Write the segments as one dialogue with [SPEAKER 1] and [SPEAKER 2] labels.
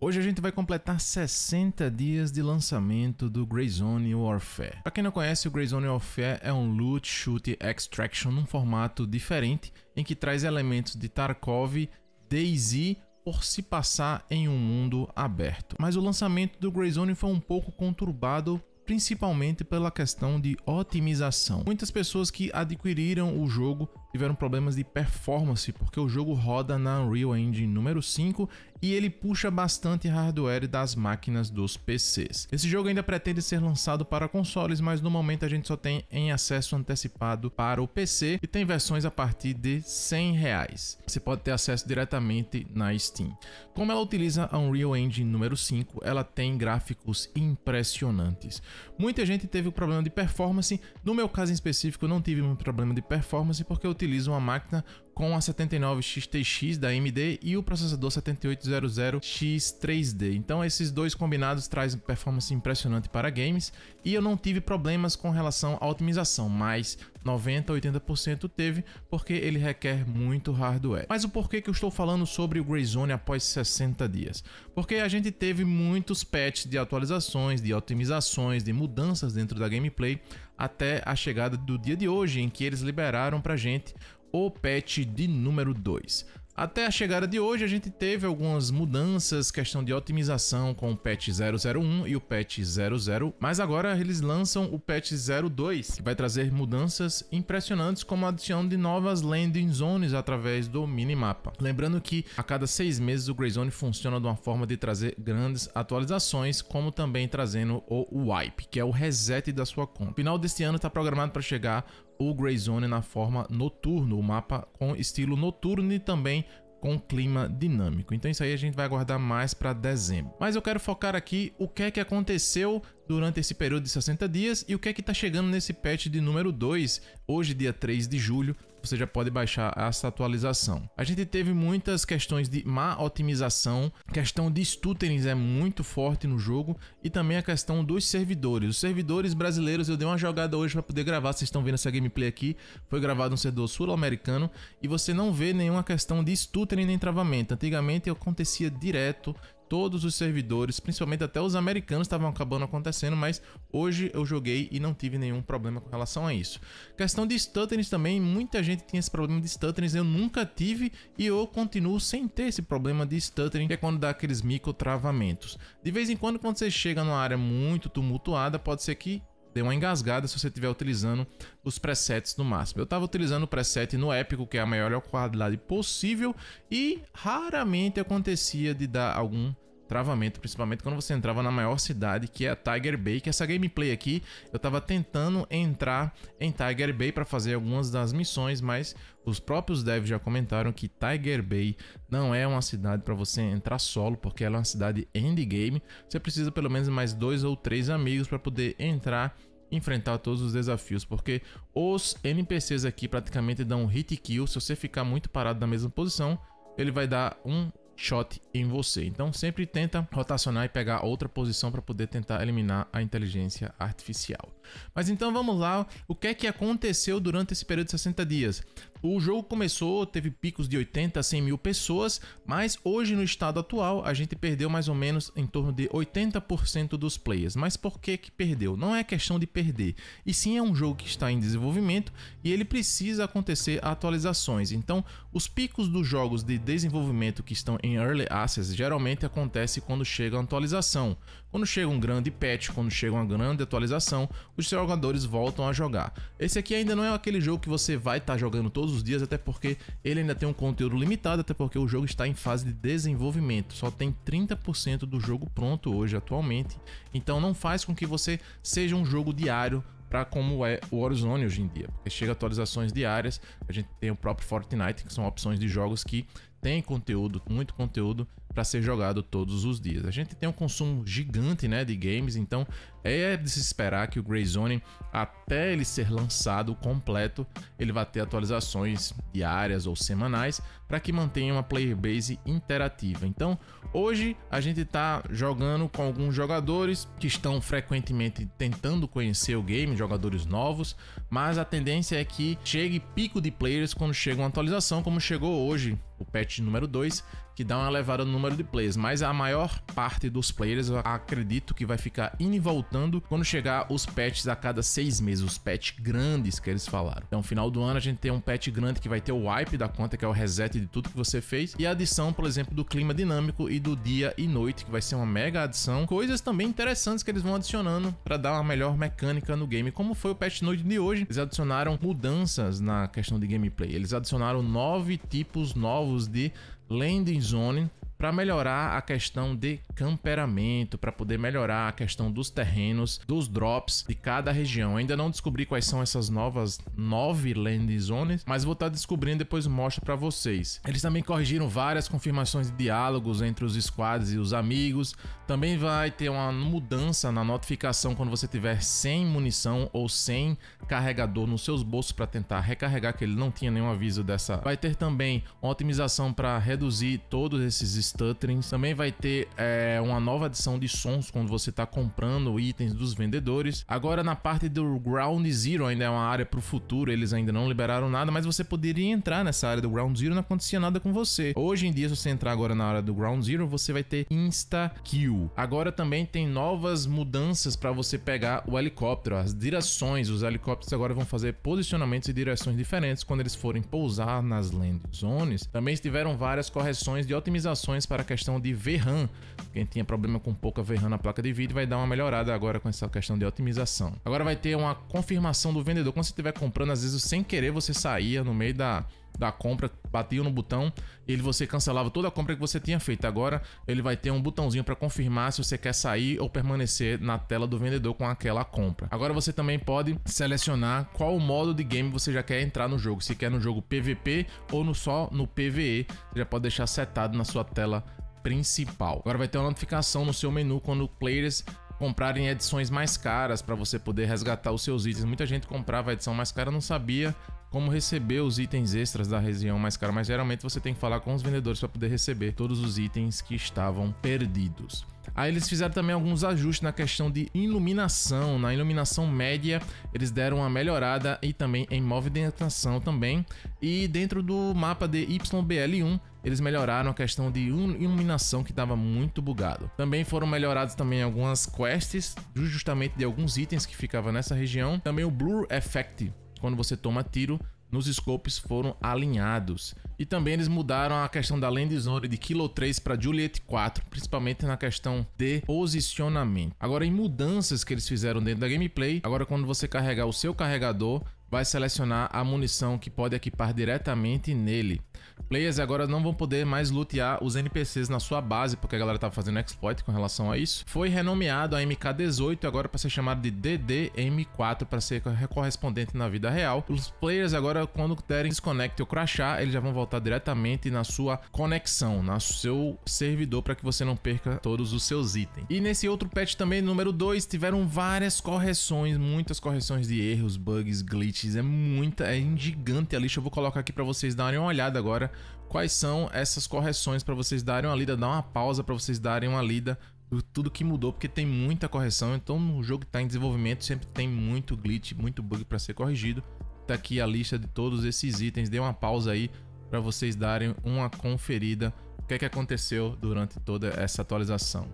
[SPEAKER 1] Hoje a gente vai completar 60 dias de lançamento do Greyzone Warfare. Para quem não conhece, o Greyzone Warfare é um loot shoot extraction num formato diferente, em que traz elementos de Tarkov, DayZ por se passar em um mundo aberto. Mas o lançamento do Greyzone foi um pouco conturbado principalmente pela questão de otimização. Muitas pessoas que adquiriram o jogo tiveram problemas de performance porque o jogo roda na Unreal Engine número 5 e ele puxa bastante hardware das máquinas dos PCs. Esse jogo ainda pretende ser lançado para consoles, mas no momento a gente só tem em acesso antecipado para o PC e tem versões a partir de 100 reais. Você pode ter acesso diretamente na Steam. Como ela utiliza a Unreal Engine número 5, ela tem gráficos impressionantes. Muita gente teve o problema de performance, no meu caso em específico eu não tive um problema de performance porque eu utilizo uma máquina com a 79XTX da AMD e o processador 7800X3D. Então esses dois combinados trazem performance impressionante para games e eu não tive problemas com relação à otimização, mas 90 a 80% teve porque ele requer muito hardware. Mas o porquê que eu estou falando sobre o Greyzone após 60 dias? Porque a gente teve muitos patches de atualizações, de otimizações, de mudanças dentro da gameplay até a chegada do dia de hoje em que eles liberaram pra gente o patch de número 2. Até a chegada de hoje, a gente teve algumas mudanças, questão de otimização com o patch 001 e o patch 00, mas agora eles lançam o patch 02, que vai trazer mudanças impressionantes, como a adição de novas landing zones através do minimapa. Lembrando que a cada seis meses o Greyzone funciona de uma forma de trazer grandes atualizações, como também trazendo o wipe, que é o reset da sua conta. final deste ano está programado para chegar o Greyzone na forma noturno, o mapa com estilo noturno e também com clima dinâmico. Então isso aí a gente vai aguardar mais para dezembro. Mas eu quero focar aqui o que é que aconteceu durante esse período de 60 dias e o que é que está chegando nesse patch de número 2, hoje dia 3 de julho, você já pode baixar essa atualização. A gente teve muitas questões de má otimização, questão de stutterings é muito forte no jogo e também a questão dos servidores. Os servidores brasileiros, eu dei uma jogada hoje para poder gravar, vocês estão vendo essa gameplay aqui, foi gravado no servidor sul-americano e você não vê nenhuma questão de stuttering nem travamento. Antigamente acontecia direto, todos os servidores, principalmente até os americanos estavam acabando acontecendo, mas hoje eu joguei e não tive nenhum problema com relação a isso. Questão de stutterings também, muita gente tinha esse problema de stutterings, eu nunca tive e eu continuo sem ter esse problema de stuttering, que é quando dá aqueles micro travamentos. De vez em quando, quando você chega numa área muito tumultuada, pode ser que dê uma engasgada se você estiver utilizando os presets no máximo. Eu estava utilizando o preset no épico, que é a maior qualidade possível, e raramente acontecia de dar algum travamento, principalmente quando você entrava na maior cidade, que é a Tiger Bay, que essa gameplay aqui, eu tava tentando entrar em Tiger Bay para fazer algumas das missões, mas os próprios devs já comentaram que Tiger Bay não é uma cidade para você entrar solo, porque ela é uma cidade endgame, você precisa pelo menos mais dois ou três amigos para poder entrar enfrentar todos os desafios, porque os NPCs aqui praticamente dão hit kill, se você ficar muito parado na mesma posição, ele vai dar um shot em você. Então sempre tenta rotacionar e pegar outra posição para poder tentar eliminar a inteligência artificial. Mas então vamos lá, o que é que aconteceu durante esse período de 60 dias? O jogo começou, teve picos de 80 a 100 mil pessoas, mas hoje no estado atual a gente perdeu mais ou menos em torno de 80% dos players. Mas por que que perdeu? Não é questão de perder, e sim é um jogo que está em desenvolvimento e ele precisa acontecer atualizações. Então os picos dos jogos de desenvolvimento que estão em Early Access geralmente acontece quando chega a atualização. Quando chega um grande patch, quando chega uma grande atualização, os jogadores voltam a jogar. Esse aqui ainda não é aquele jogo que você vai estar tá jogando todos os dias, até porque ele ainda tem um conteúdo limitado, até porque o jogo está em fase de desenvolvimento. Só tem 30% do jogo pronto hoje atualmente. Então não faz com que você seja um jogo diário para como é o Warzone hoje em dia, porque chega atualizações diárias, a gente tem o próprio Fortnite, que são opções de jogos que tem conteúdo, muito conteúdo para ser jogado todos os dias. A gente tem um consumo gigante, né, de games, então é de se esperar que o Greyzone, até ele ser lançado completo, ele vai ter atualizações diárias ou semanais para que mantenha uma player base interativa. Então, hoje a gente está jogando com alguns jogadores que estão frequentemente tentando conhecer o game, jogadores novos, mas a tendência é que chegue pico de players quando chega uma atualização, como chegou hoje o patch número 2, que dá uma elevada no número de players, mas a maior parte dos players eu acredito que vai ficar indo e voltando quando chegar os patches a cada seis meses, os patches grandes que eles falaram. Então, final do ano a gente tem um patch grande que vai ter o wipe da conta, que é o reset de tudo que você fez, e a adição, por exemplo, do clima dinâmico e do dia e noite, que vai ser uma mega adição. Coisas também interessantes que eles vão adicionando para dar uma melhor mecânica no game. Como foi o patch noite de hoje, eles adicionaram mudanças na questão de gameplay. Eles adicionaram nove tipos novos de landing zone para melhorar a questão de camperamento, para poder melhorar a questão dos terrenos, dos drops de cada região. Ainda não descobri quais são essas novas nove landing zones, mas vou estar tá descobrindo depois mostro para vocês. Eles também corrigiram várias confirmações de diálogos entre os squads e os amigos. Também vai ter uma mudança na notificação quando você tiver sem munição ou sem carregador nos seus bolsos para tentar recarregar, que ele não tinha nenhum aviso dessa. Vai ter também uma otimização para reduzir todos esses stutterings. Também vai ter é, uma nova adição de sons quando você está comprando itens dos vendedores. Agora na parte do Ground Zero ainda é uma área para o futuro, eles ainda não liberaram nada, mas você poderia entrar nessa área do Ground Zero não acontecia nada com você. Hoje em dia, se você entrar agora na área do Ground Zero, você vai ter Insta Kill. Agora também tem novas mudanças para você pegar o helicóptero, as direções. Os helicópteros agora vão fazer posicionamentos e direções diferentes quando eles forem pousar nas land zones. Também tiveram várias correções de otimizações para a questão de VRAM. Quem tinha problema com pouca VRAM na placa de vídeo vai dar uma melhorada agora com essa questão de otimização. Agora vai ter uma confirmação do vendedor. Quando você estiver comprando, às vezes sem querer você saía no meio da, da compra, batia no botão e ele, você cancelava toda a compra que você tinha feito. Agora ele vai ter um botãozinho para confirmar se você quer sair ou permanecer na tela do vendedor com aquela compra. Agora você também pode selecionar qual modo de game você já quer entrar no jogo, se quer no jogo PVP ou no só no PVE. Você já pode deixar setado na sua tela principal. Agora vai ter uma notificação no seu menu quando players comprarem edições mais caras para você poder resgatar os seus itens. Muita gente comprava a edição mais cara não sabia como receber os itens extras da região mais cara, mas geralmente você tem que falar com os vendedores para poder receber todos os itens que estavam perdidos. Aí eles fizeram também alguns ajustes na questão de iluminação. Na iluminação média, eles deram uma melhorada e também em movimentação também. E dentro do mapa de YBL1, eles melhoraram a questão de iluminação que estava muito bugado. Também foram melhorados também algumas quests, justamente de alguns itens que ficavam nessa região. Também o Blur Effect, quando você toma tiro, nos scopes foram alinhados. E também eles mudaram a questão da Land Zone de Kilo 3 para Juliet 4, principalmente na questão de posicionamento. Agora, em mudanças que eles fizeram dentro da gameplay, agora quando você carregar o seu carregador, vai selecionar a munição que pode equipar diretamente nele. Players agora não vão poder mais lutear os NPCs na sua base, porque a galera tá fazendo exploit com relação a isso. Foi renomeado a MK18 agora para ser chamado de DDM4 para ser correspondente na vida real. Os players agora quando derem desconect ou crashar, eles já vão voltar diretamente na sua conexão, no seu servidor para que você não perca todos os seus itens. E nesse outro patch também, número 2, tiveram várias correções, muitas correções de erros, bugs, glitches, é muita, é gigante a lista. Eu vou colocar aqui para vocês darem uma olhada agora quais são essas correções para vocês darem uma lida, dar uma pausa para vocês darem uma lida do tudo que mudou, porque tem muita correção. Então, no jogo que está em desenvolvimento, sempre tem muito glitch, muito bug para ser corrigido. Tá aqui a lista de todos esses itens. Dê uma pausa aí para vocês darem uma conferida o que é que aconteceu durante toda essa atualização.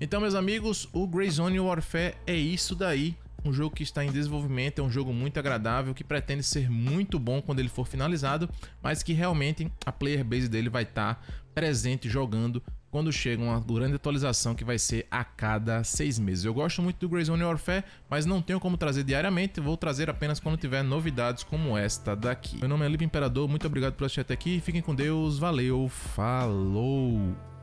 [SPEAKER 1] Então, meus amigos, o Greyzone Warfare é isso daí um jogo que está em desenvolvimento, é um jogo muito agradável, que pretende ser muito bom quando ele for finalizado, mas que realmente a player base dele vai estar presente jogando quando chega uma grande atualização que vai ser a cada seis meses. Eu gosto muito do Greyzone Warfare, mas não tenho como trazer diariamente, vou trazer apenas quando tiver novidades como esta daqui. Meu nome é Lipe Imperador, muito obrigado por assistir até aqui, fiquem com Deus, valeu, falou!